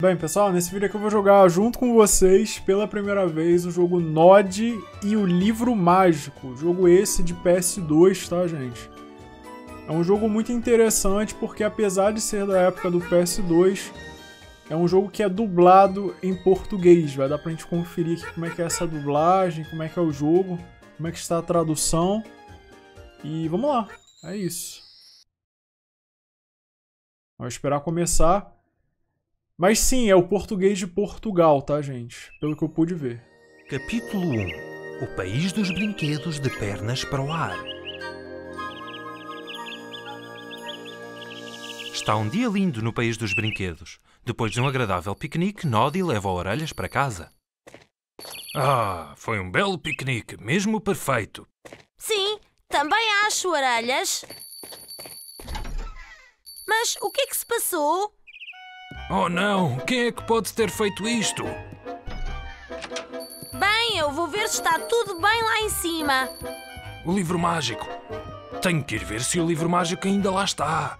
Bem, pessoal, nesse vídeo aqui eu vou jogar junto com vocês, pela primeira vez, o jogo Nod e o Livro Mágico. Jogo esse de PS2, tá, gente? É um jogo muito interessante porque, apesar de ser da época do PS2, é um jogo que é dublado em português. Vai dar pra gente conferir aqui como é que é essa dublagem, como é que é o jogo, como é que está a tradução. E vamos lá, é isso. Vamos esperar começar. Mas sim, é o português de Portugal, tá, gente? Pelo que eu pude ver. Capítulo 1 O País dos Brinquedos de Pernas para o Ar. Está um dia lindo no País dos Brinquedos. Depois de um agradável piquenique, Noddy leva orelhas para casa. Ah, foi um belo piquenique, mesmo perfeito. Sim, também acho orelhas. Mas o que é que se passou? Oh não, quem é que pode ter feito isto? Bem, eu vou ver se está tudo bem lá em cima. O livro mágico. Tenho que ir ver se o livro mágico ainda lá está.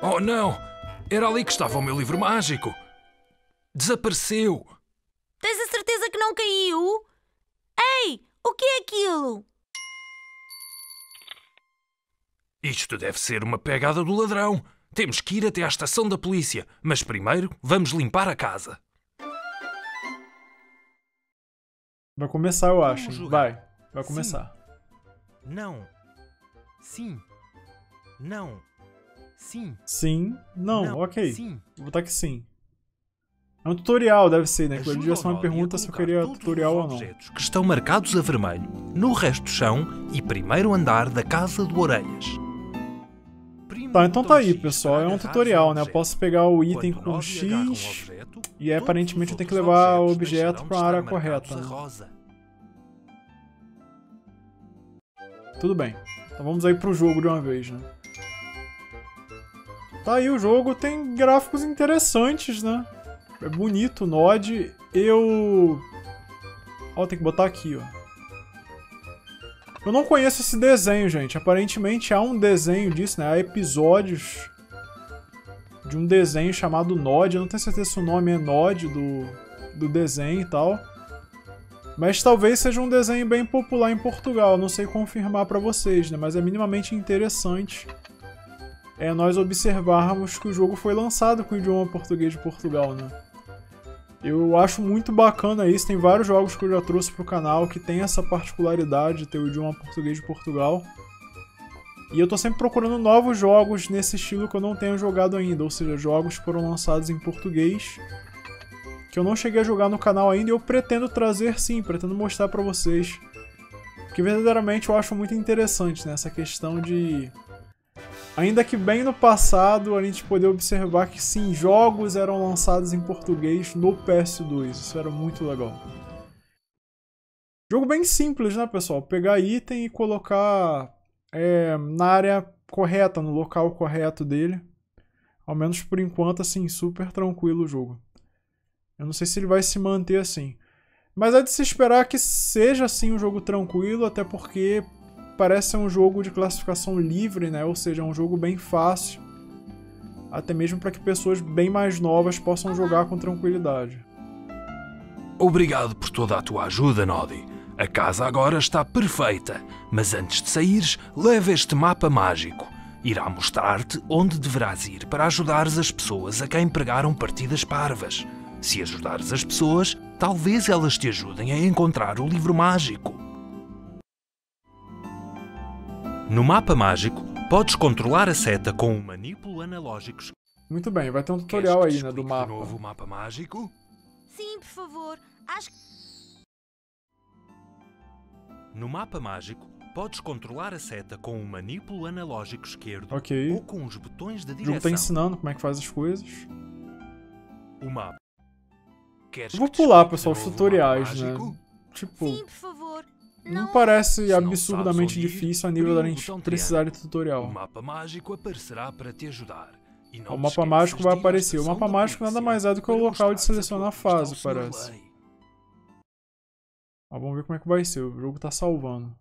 Oh não, era ali que estava o meu livro mágico. Desapareceu. Tens a certeza que não caiu? Ei, o que é aquilo? Isto deve ser uma pegada do ladrão. Temos que ir até à estação da polícia, mas primeiro vamos limpar a casa. Vai começar, eu acho. Vai, vai começar. Não. Sim. Não. Sim. Sim, não, Não, ok. sim. Vou botar que sim. É um tutorial, deve ser, né? Ajuda devia ser o uma pergunta se eu queria tutorial os ou não. objetos que estão marcados a vermelho no resto do chão e primeiro andar da casa do Orelhas. Tá, então tá aí, pessoal. É um tutorial, né? Eu posso pegar o item com X e aparentemente eu tenho que levar o objeto pra de área correta, a né? Tudo bem. Então vamos aí pro jogo de uma vez, né? Tá aí o jogo, tem gráficos interessantes, né? É bonito o Nod. Eu. Ó, tem que botar aqui, ó. Eu não conheço esse desenho, gente. Aparentemente há um desenho disso, né? Há episódios de um desenho chamado Nod. Eu não tenho certeza se o nome é Nod do, do desenho e tal. Mas talvez seja um desenho bem popular em Portugal, não sei confirmar pra vocês, né? Mas é minimamente interessante é nós observarmos que o jogo foi lançado com o idioma português de Portugal, né? Eu acho muito bacana isso, tem vários jogos que eu já trouxe pro canal que tem essa particularidade de ter o idioma português de Portugal. E eu tô sempre procurando novos jogos nesse estilo que eu não tenho jogado ainda, ou seja, jogos que foram lançados em português que eu não cheguei a jogar no canal ainda e eu pretendo trazer sim, pretendo mostrar pra vocês. Porque verdadeiramente eu acho muito interessante né, essa questão de. Ainda que bem no passado a gente poder observar que sim, jogos eram lançados em português no PS2. Isso era muito legal. Jogo bem simples, né, pessoal? Pegar item e colocar é, na área correta, no local correto dele. Ao menos por enquanto, assim, super tranquilo o jogo. Eu não sei se ele vai se manter assim. Mas é de se esperar que seja assim um jogo tranquilo, até porque parece ser um jogo de classificação livre, né? Ou seja, é um jogo bem fácil. Até mesmo para que pessoas bem mais novas possam jogar com tranquilidade. Obrigado por toda a tua ajuda, Noddy. A casa agora está perfeita, mas antes de saíres, leva este mapa mágico. Irá mostrar-te onde deverás ir para ajudares as pessoas a quem pregaram partidas parvas. Se ajudares as pessoas, talvez elas te ajudem a encontrar o livro mágico. No mapa mágico, podes controlar a seta com um manípulo analógico. Muito bem, vai ter um tutorial aí, né, do mapa. novo mapa mágico? Sim, por favor. Acho que. No mapa mágico, podes controlar a seta com um manípulo analógico esquerdo Ok. ou com os botões de O jogo direção. tá ensinando como é que faz as coisas. O mapa. Queres vou pular, pessoal, os tutoriais, né? Tipo, Sim, por favor. Não parece absurdamente difícil a nível da o gente precisar de O tutorial. mapa mágico aparecerá para te ajudar. O mapa mágico vai aparecer. O mapa mágico nada mais é do que o local de selecionar a fase, parece. Ó, vamos ver como é que vai ser. O jogo tá salvando.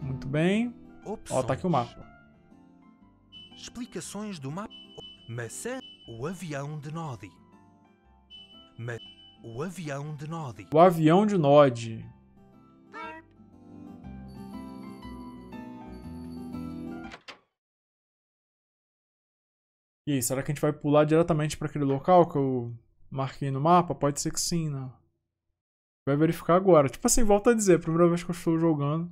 Muito bem. Ó, tá aqui o mapa. Explicações do mapa. Maçã. O avião de Nodi. Ma... O avião de Nodi. O avião de Nod. E aí, será que a gente vai pular diretamente para aquele local que eu marquei no mapa? Pode ser que sim, né? Vai verificar agora. Tipo assim, volta a dizer, primeira vez que eu estou jogando.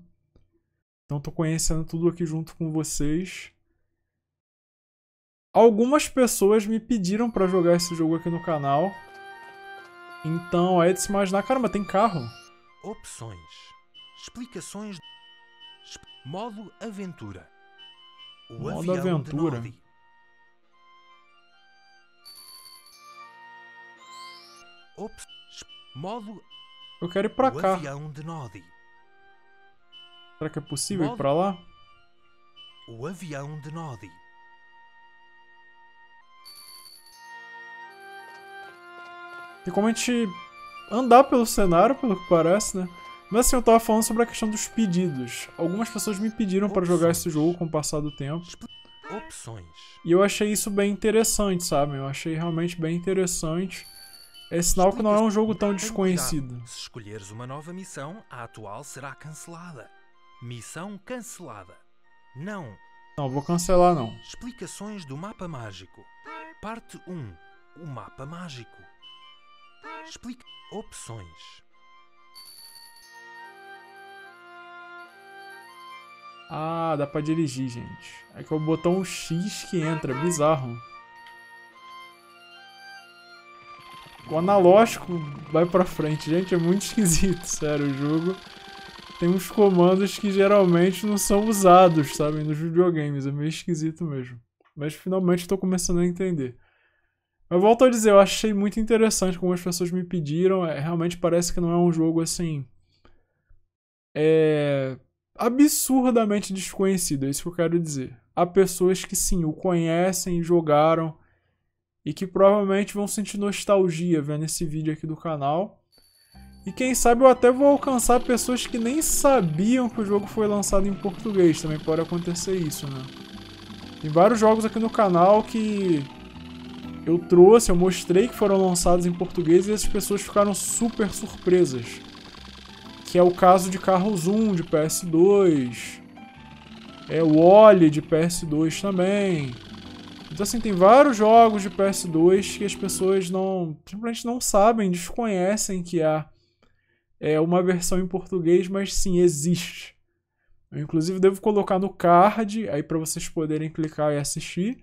Então tô conhecendo tudo aqui junto com vocês. Algumas pessoas me pediram para jogar esse jogo aqui no canal. Então é de se imaginar, caramba, tem carro. Opções. Explicações. Esp- Modo aventura. O Modo aventura. de Nodi. Op... esp- Modo Eu quero ir pra o cá. avião de Nodi. Será que é possível ir Modo- pra lá? O avião de Nodi. Tem como a gente andar pelo cenário, pelo que parece, né? Mas assim, eu tava falando sobre a questão dos pedidos. Algumas pessoas me pediram para jogar esse jogo com o passar do tempo. Opções. E eu achei isso bem interessante, sabe? Eu achei realmente bem interessante. É sinal que não é um jogo tão desconhecido. Se escolheres uma nova missão, a atual será cancelada. Missão cancelada. Não. Não, vou cancelar não. Explicações do mapa mágico. Parte 1. O mapa mágico. Explica. Opções. Ah, dá pra dirigir, gente. É que é o botão X que entra, é bizarro. O analógico vai pra frente, gente, é muito esquisito, sério, o jogo tem uns comandos que geralmente não são usados, sabe, nos videogames, é meio esquisito mesmo. Mas finalmente tô começando a entender. Mas volto a dizer, eu achei muito interessante como as pessoas me pediram, é, realmente parece que não é um jogo assim... É absurdamente desconhecido, é isso que eu quero dizer. Há pessoas que sim, o conhecem, jogaram e que provavelmente vão sentir nostalgia vendo esse vídeo aqui do canal. E quem sabe eu até vou alcançar pessoas que nem sabiam que o jogo foi lançado em português, também pode acontecer isso, né? Tem vários jogos aqui no canal que eu trouxe, eu mostrei que foram lançados em português e essas pessoas ficaram super surpresas que é o caso de Carros 1 de PS2, é o Oli de PS2 também. Então assim, tem vários jogos de PS2 que as pessoas não simplesmente não sabem, desconhecem que há é uma versão em português, mas sim existe. Eu inclusive devo colocar no card aí para vocês poderem clicar e assistir.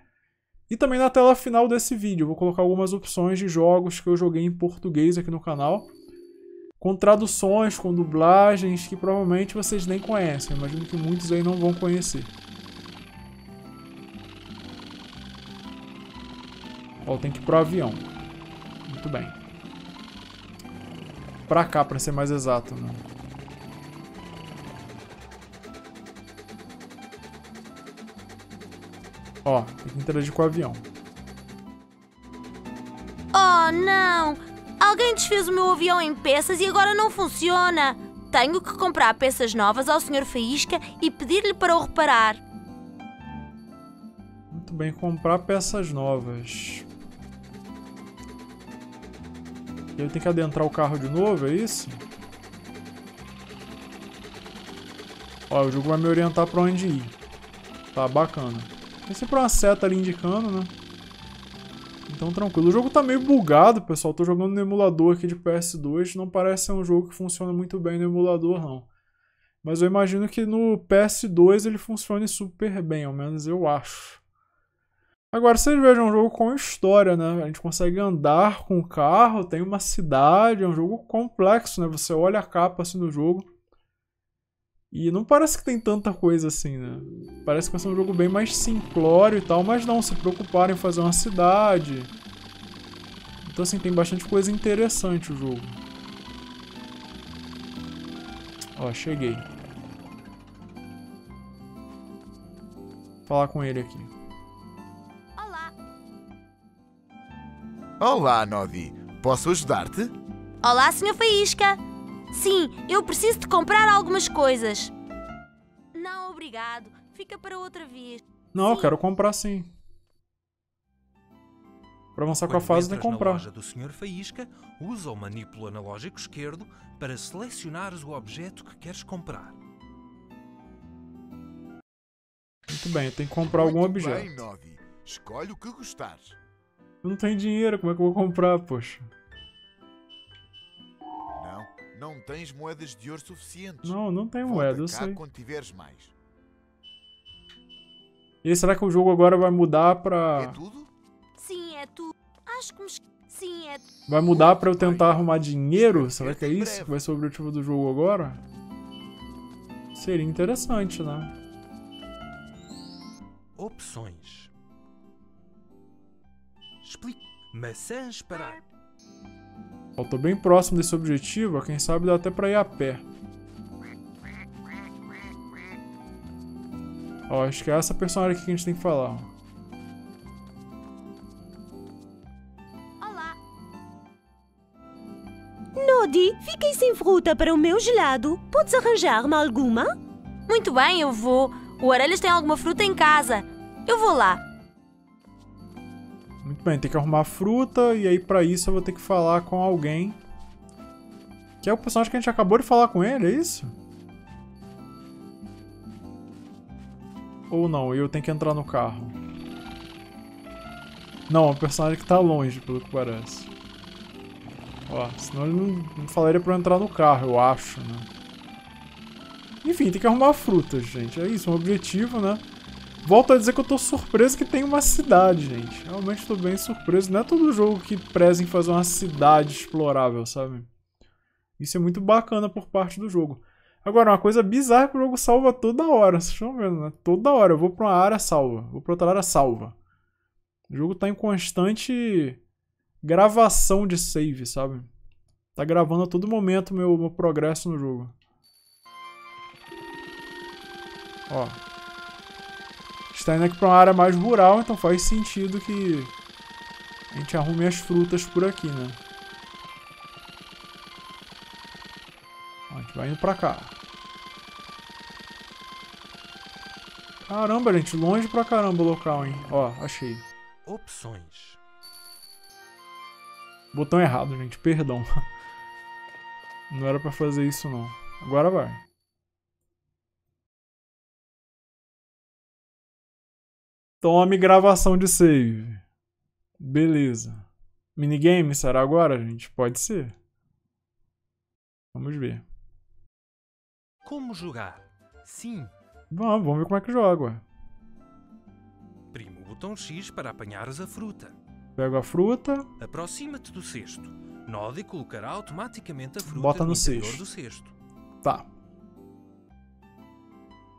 E também na tela final desse vídeo, vou colocar algumas opções de jogos que eu joguei em português aqui no canal com traduções, com dublagens que provavelmente vocês nem conhecem. Imagino que muitos aí não vão conhecer. Ó, tem que ir pro avião. Muito bem. Pra cá, pra ser mais exato, né? Ó, tem que interagir com o avião. Oh, não! Alguém desfez o meu avião em peças e agora não funciona. Tenho que comprar peças novas ao Sr. Faísca e pedir-lhe para o reparar. Muito bem, comprar peças novas. Eu tenho que adentrar o carro de novo, é isso? Ó, o jogo vai me orientar pra onde ir. Tá, bacana. Tem sempre uma seta ali indicando, né? Então tranquilo. O jogo tá meio bugado, pessoal. Tô jogando no emulador aqui de PS2. Não parece ser um jogo que funciona muito bem no emulador, não. Mas eu imagino que no PS2 ele funcione super bem, ao menos eu acho. Agora, vocês vejam um jogo com história, né? A gente consegue andar com o carro, tem uma cidade, é um jogo complexo, né? Você olha a capa assim no jogo. E não parece que tem tanta coisa assim, né? Parece que vai ser um jogo bem mais simplório e tal, mas não, se preocuparam em fazer uma cidade. Então assim, tem bastante coisa interessante o jogo. Ó, cheguei. Vou falar com ele aqui. Olá! Olá, Nodi. Posso ajudar-te? Olá, Sr. Faísca! Sim, eu preciso de comprar algumas coisas. Não, obrigado. Fica para outra vez. Não, eu quero comprar sim. Para avançar com a Quando fase tem que entras na comprar. loja do Sr. Faísca, usa o manipulo analógico esquerdo para selecionares o objeto que queres comprar. Muito bem, eu tenho que comprar algum Muito objeto. Bem. Escolhe o que gostares. Eu não tenho dinheiro, como é que eu vou comprar, poxa? Não, tens moedas de ouro suficientes. Não, não tenho Volta moeda, eu sei. quando tiveres mais. E aí, será que o jogo agora vai mudar pra. É tudo? Sim, é tu. Acho que Sim, é. Vai mudar pra eu tentar arrumar dinheiro? Será que é isso que vai ser o objetivo do jogo agora? Seria interessante, né? Opções. Explique. Maçãs para. Ó, tô bem próximo desse objetivo, quem sabe dá até pra ir a pé. Ó, acho que é essa personagem aqui que a gente tem que falar. Olá. Nodi, fiquei sem fruta para o meu gelado. Podes arranjar-me alguma? Muito bem, eu vou. O Orelhas tem alguma fruta em casa. Eu vou lá. Muito bem, tem que arrumar fruta e aí pra isso eu vou ter que falar com alguém. Que é o personagem que a gente acabou de falar com ele, é isso? Ou não, eu tenho que entrar no carro. Não, é um personagem que tá longe, pelo que parece. Ó, senão ele não, não falaria pra eu entrar no carro, eu acho, né? Enfim, tem que arrumar frutas, gente. É isso, um objetivo, né? Volto a dizer que eu tô surpreso que tem uma cidade, gente. Realmente tô bem surpreso. Não é todo jogo que preza em fazer uma cidade explorável, sabe? Isso é muito bacana por parte do jogo. Agora, uma coisa bizarra é que o jogo salva toda hora. Vocês estão vendo, né? Toda hora. Eu vou pra uma área, salva. Vou pra outra área, salva. O jogo tá em constante gravação de save, sabe? Tá gravando a todo momento meu, meu progresso no jogo. Ó. Está indo aqui pra uma área mais rural, então faz sentido que a gente arrume as frutas por aqui, né? A gente vai indo pra cá. Caramba, gente, longe pra caramba o local, hein? Ó, achei. Opções. Botão errado, gente, perdão. Não era pra fazer isso, não. Agora vai. Tome gravação de save. Beleza. Minigame será agora, gente? Pode ser. Vamos ver. Como jogar? Sim. Vamos, vamos ver como é que joga. ué. Prima o botão X para apanhares a fruta. Pego a fruta. Aproxima-te do cesto. Nodi colocará automaticamente a fruta Bota no interior cesto. do cesto. Tá.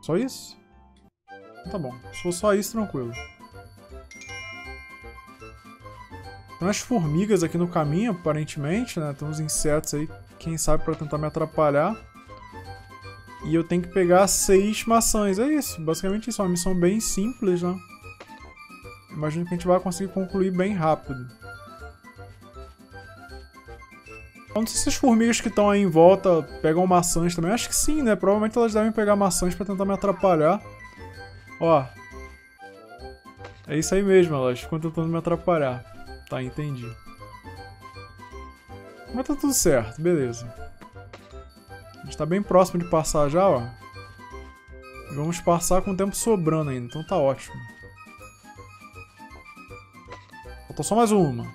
Só isso? Tá bom. Se for só isso, tranquilo. Tem umas formigas aqui no caminho, aparentemente, né? Tem uns insetos aí, quem sabe, pra tentar me atrapalhar. E eu tenho que pegar seis maçãs. É isso, basicamente isso. É uma missão bem simples, né? Imagino que a gente vai conseguir concluir bem rápido. Eu não sei se as formigas que estão aí em volta pegam maçãs também. Acho que sim, né? Provavelmente elas devem pegar maçãs pra tentar me atrapalhar. Ó. É isso aí mesmo, elas ficam tentando me atrapalhar. Tá, entendi. Mas tá tudo certo, beleza. A gente tá bem próximo de passar já, ó. E vamos passar com o tempo sobrando ainda, então tá ótimo. Faltou só mais uma.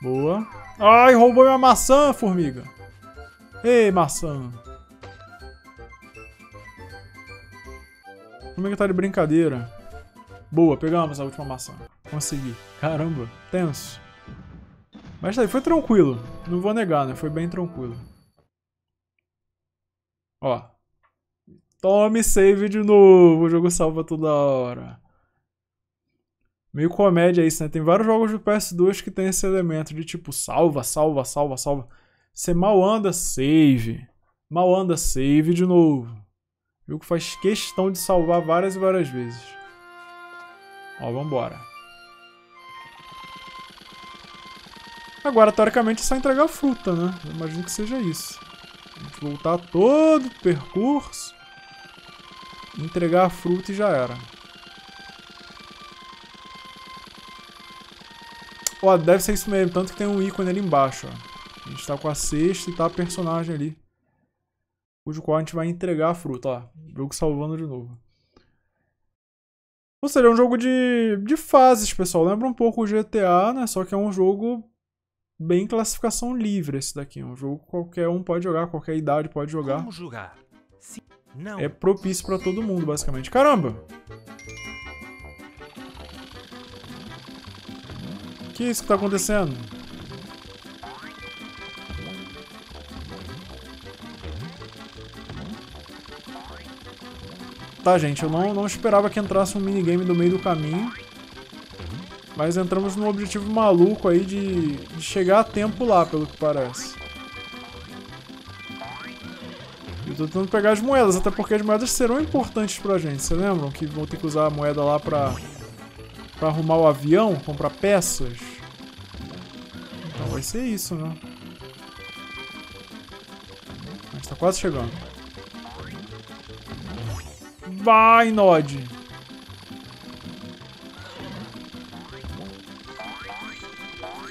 Boa. Ai, roubou minha maçã, formiga. Ei, maçã. Formiga tá de brincadeira. Boa, pegamos a última maçã. Consegui. Caramba, tenso. Mas tá aí, foi tranquilo. Não vou negar, né? Foi bem tranquilo. Ó. Tome save de novo. O jogo salva toda hora. Meio comédia isso, né? Tem vários jogos do PS2 que tem esse elemento de tipo salva, salva, salva, salva. Você mal anda, save. Mal anda, save de novo. O jogo faz questão de salvar várias e várias vezes. Ó, vambora. Agora, teoricamente, é só entregar fruta, né? Eu imagino que seja isso. Gente voltar todo o percurso. Entregar a fruta e já era. Ó, deve ser isso mesmo, tanto que tem um ícone ali embaixo, ó. A gente tá com a cesta e tá a personagem ali. Cujo qual a gente vai entregar a fruta, ó. Jogo salvando de novo. Ou seja, é um jogo de, de fases, pessoal. Lembra um pouco o GTA, né? Só que é um jogo bem classificação livre esse daqui. É um jogo que qualquer um pode jogar, qualquer idade pode jogar. Como jogar? Sim. Não. É propício pra todo mundo, basicamente. Caramba! que é isso que tá acontecendo? Tá, gente, eu não, não esperava que entrasse um minigame no meio do caminho. Mas entramos num objetivo maluco aí de, de chegar a tempo lá, pelo que parece. Eu tô tentando pegar as moedas, até porque as moedas serão importantes pra gente. Vocês lembram que vão ter que usar a moeda lá pra, pra arrumar o avião, comprar peças? Então vai ser isso, né? Gente tá quase chegando. Vai, Nod!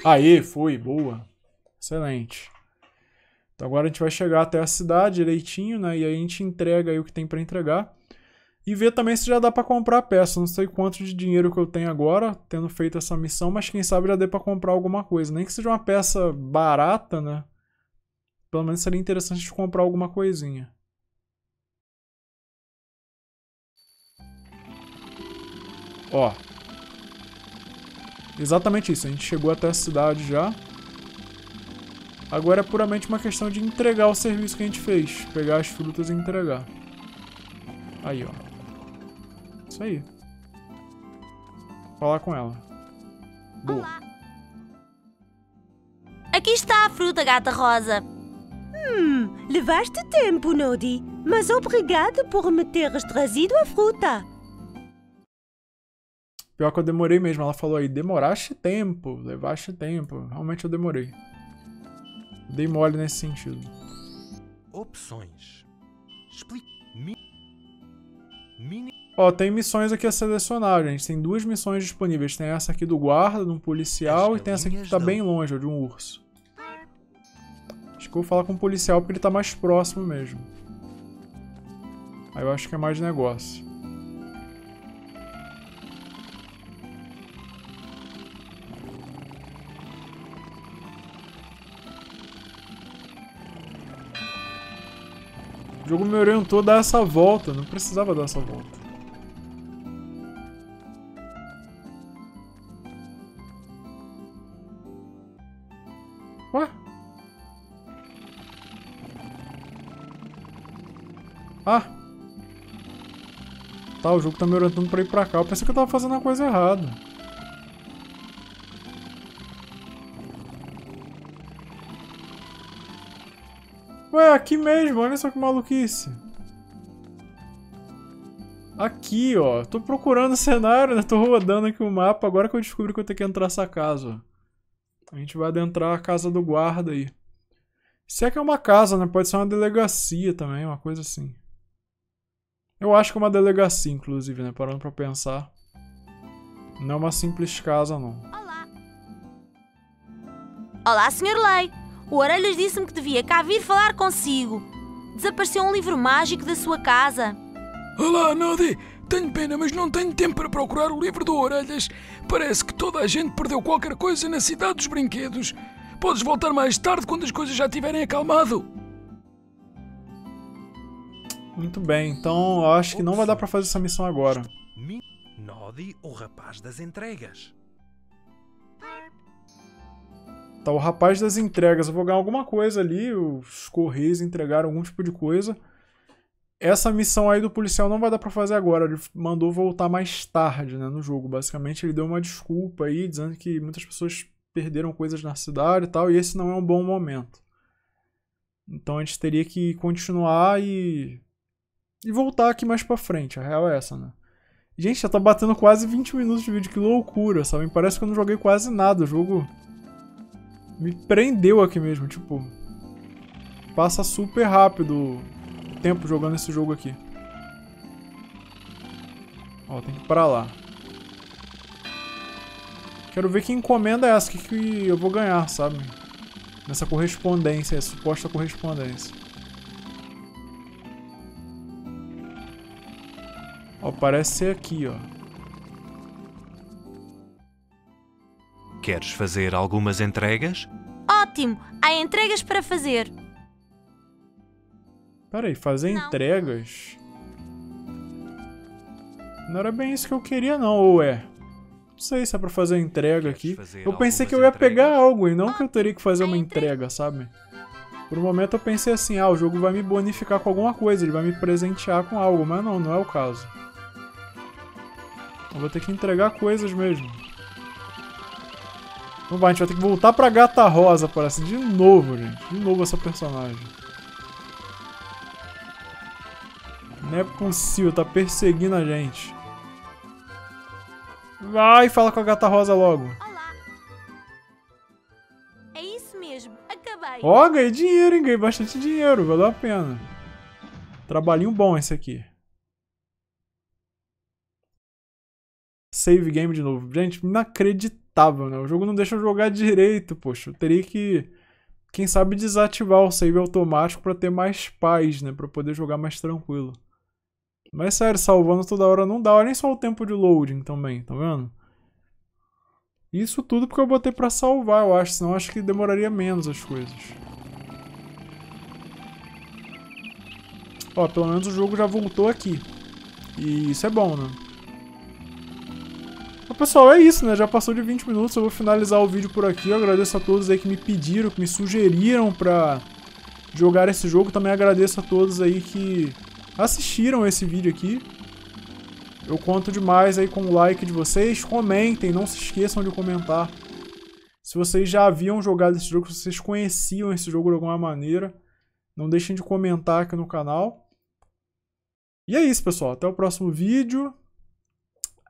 Aí, foi, boa. Excelente. Então agora a gente vai chegar até a cidade direitinho, né? E aí a gente entrega aí o que tem para entregar. E ver também se já dá para comprar peça. Não sei quanto de dinheiro que eu tenho agora, tendo feito essa missão, mas quem sabe já dê para comprar alguma coisa. Nem que seja uma peça barata, né? Pelo menos seria interessante de comprar alguma coisinha. Ó. Exatamente isso. A gente chegou até a cidade já. Agora é puramente uma questão de entregar o serviço que a gente fez. Pegar as frutas e entregar. Aí, ó. Isso aí. Falar com ela. Boa. Olá. Aqui está a fruta, gata rosa. Hum, levaste tempo, Nodi. Mas obrigado por me teres trazido a fruta. Pior que eu demorei mesmo. Ela falou aí, demoraste tempo, levaste tempo. Realmente eu demorei. Dei mole nesse sentido. Opções. Explique. Mi... Mini. Ó, tem missões aqui a selecionar, gente. Tem duas missões disponíveis. Tem essa aqui do guarda, de um policial, As e tem essa aqui que tá dão. bem longe, ó, de um urso. Acho que eu vou falar com o policial porque ele tá mais próximo mesmo. Aí eu acho que é mais negócio. Jogo me orientou a dar essa volta, não precisava dar essa volta. Ué? Ah! Tá, o jogo tá me orientando pra ir pra cá. Eu pensei que eu tava fazendo a coisa errada. Ué, aqui mesmo, olha só que maluquice. Aqui, ó. Tô procurando o cenário, né? Tô rodando aqui o mapa. Agora que eu descobri que eu tenho que entrar essa casa, ó. A gente vai adentrar a casa do guarda aí. Se é que é uma casa, né? Pode ser uma delegacia também, uma coisa assim. Eu acho que é uma delegacia, inclusive, né? Parando pra pensar. Não é uma simples casa, não. Olá. Olá, Sr. Lei. O Orelhas disse-me que devia cá vir falar consigo. Desapareceu um livro mágico da sua casa. Olá, Nodi! Tenho pena, mas não tenho tempo para procurar o livro do Orelhas. Parece que toda a gente perdeu qualquer coisa na cidade dos brinquedos. Podes voltar mais tarde quando as coisas já tiverem acalmado. Muito bem, então eu acho que não vai dar pra fazer essa missão agora. Nodi, o rapaz das entregas. Tá, o rapaz das entregas. Eu vou ganhar alguma coisa ali. Os Correios entregaram algum tipo de coisa. Essa missão aí do policial não vai dar pra fazer agora. Ele mandou voltar mais tarde, né, no jogo. Basicamente, ele deu uma desculpa aí, dizendo que muitas pessoas perderam coisas na cidade e tal. E esse não é um bom momento. Então a gente teria que continuar e. E voltar aqui mais pra frente. A real é essa, né? Gente, já tá batendo quase 20 minutos de vídeo. Que loucura, sabe? Parece que eu não joguei quase nada. O jogo me prendeu aqui mesmo, tipo. Passa super rápido o tempo jogando esse jogo aqui. Ó, tem que ir pra lá. Quero ver que encomenda é essa, que, que eu vou ganhar, sabe? Nessa correspondência, essa suposta correspondência. Ó, parece ser aqui, ó. Queres fazer algumas entregas? Ótimo! Há entregas para fazer. Pera aí, fazer Não. entregas? Não era bem isso que eu queria não, ou é? Não sei se é pra fazer entrega aqui. fazer Eu pensei que eu ia pegar entregas? algo e não que eu teria que fazer a uma entrega- entrega, sabe? Por um momento eu pensei assim, ah, o jogo vai me bonificar com alguma coisa, ele vai me presentear com algo, mas não, não é o caso. Eu vou ter que entregar coisas mesmo. Então vai, a gente vai ter que voltar pra Gata Rosa, parece, de novo, gente. De novo essa personagem. Não é possível, tá perseguindo a gente. Vai, fala com a Gata Rosa logo. Olá! É isso mesmo, acabei. Ó, ganhei dinheiro, hein? Ganhei bastante dinheiro, valeu a pena. Trabalhinho bom esse aqui. Save game de novo. Gente, inacreditável, né? O jogo não deixa eu jogar direito, poxa. Eu teria que, quem sabe, desativar o save automático pra ter mais paz, né? Pra poder jogar mais tranquilo. Mas sério, salvando toda hora não dá. Olha nem só o tempo de loading também, tá vendo? Isso tudo porque eu botei pra salvar, eu acho. Senão eu acho que demoraria menos as coisas. Ó, pelo menos o jogo já voltou aqui. E isso é bom, né? Pessoal, é isso, né? Já passou de 20 minutos. Eu vou finalizar o vídeo por aqui. Eu agradeço a todos aí que me pediram, que me sugeriram pra jogar esse jogo. Também agradeço a todos aí que assistiram esse vídeo aqui. Eu conto demais aí com o like de vocês. Comentem, não se esqueçam de comentar. Se vocês já haviam jogado esse jogo, se vocês conheciam esse jogo de alguma maneira, não deixem de comentar aqui no canal. E é isso, pessoal. Até o próximo vídeo.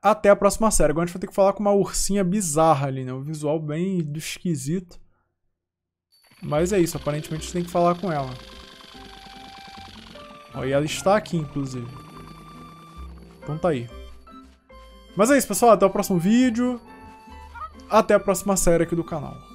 Até a próxima série. Agora a gente vai ter que falar com uma ursinha bizarra ali, né? Um visual bem esquisito. Mas é isso, aparentemente a gente tem que falar com ela. Ó, e ela está aqui, inclusive. Então tá aí. Mas é isso, pessoal. Até o próximo vídeo. Até a próxima série aqui do canal.